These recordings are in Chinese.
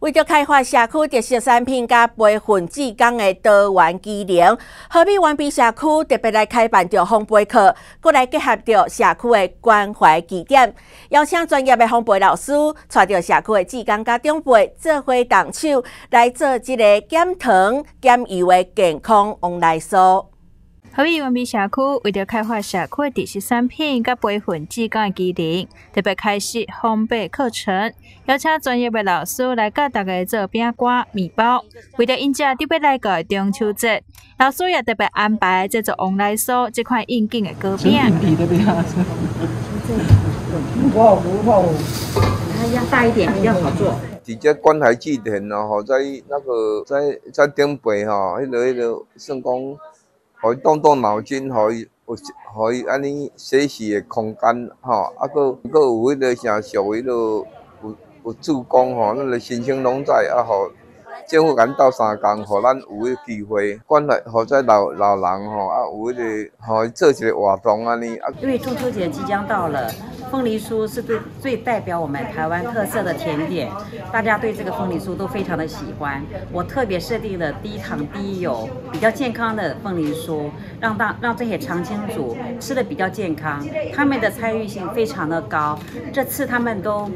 为着开发社区特色产品，甲培训技工的多元技能，河美湾滨社区特别来开办着烘焙课，过来结合着社区的关怀据点，邀请专业的烘焙老师，带着社区的技工甲长辈做伙动手，来做一个减糖减油的健康往来酥。河美湾滨社区为了开发社区的特色产品，甲培训技工的技能，特别开设烘焙课程，邀请专业的老师来教大家做饼干、面包。为了迎接特别来个中秋节，老师也特别安排制作王来酥这款应景的糕饼。要大一点比较好做。直接关台祭典哦，在那个在在顶背吼，迄个迄个算讲。可以动动脑筋，可以有可以安尼洗洗的空间吼，啊，搁搁有迄个啥属于迄有有助攻吼，咱个心情拢在啊，吼。政府咱斗三工，互咱有迄个机会，关来或者老老人吼，啊，有迄个，互伊做一个活动安尼。啊。因为中秋节即将到了。凤梨酥是对最代表我们台湾特色的甜点，大家对这个凤梨酥都非常的喜欢。我特别设定了低糖低油、比较健康的凤梨酥，让大让这些长青组吃的比较健康，他们的参与性非常的高。这次他们都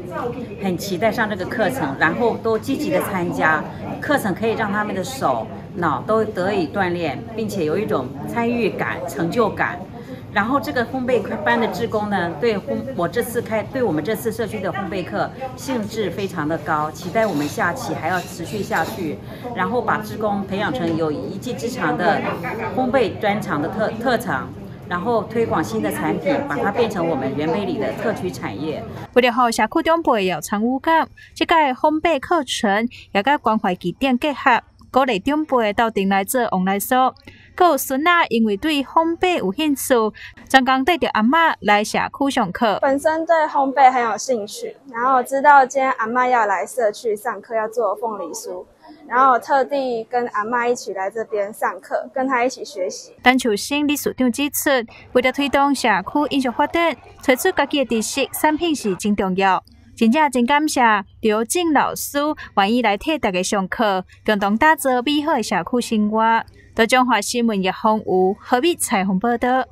很期待上这个课程，然后都积极的参加课程，可以让他们的手脑都得以锻炼，并且有一种参与感、成就感。然后这个烘焙班的职工呢，对烘我这次开，对我们这次社区的烘焙课兴致非常的高，期待我们下期还要持续下去，然后把职工培养成有一技之长的烘焙专长的特特长，然后推广新的产品，把它变成我们原北里的特区产业。为了好社区长辈有参与感，这个烘焙课程也跟关怀据点结合，鼓励长辈到店来做往来说。有孙啊，因为对烘焙有兴趣，刚刚带着阿妈来社区上课。本身对烘焙很有兴趣，然后知道今天阿妈要来社区上课，要做凤梨酥，然后特地跟阿妈一起来这边上课，跟她一起学习。但求新理事长指出，为了推动社区饮食发展，推出家己的特色产品是真重要。真正真感谢刘静老师愿意来替大家上课，共同打造美好的社区生活。多中华新闻叶红武何必彩虹报道。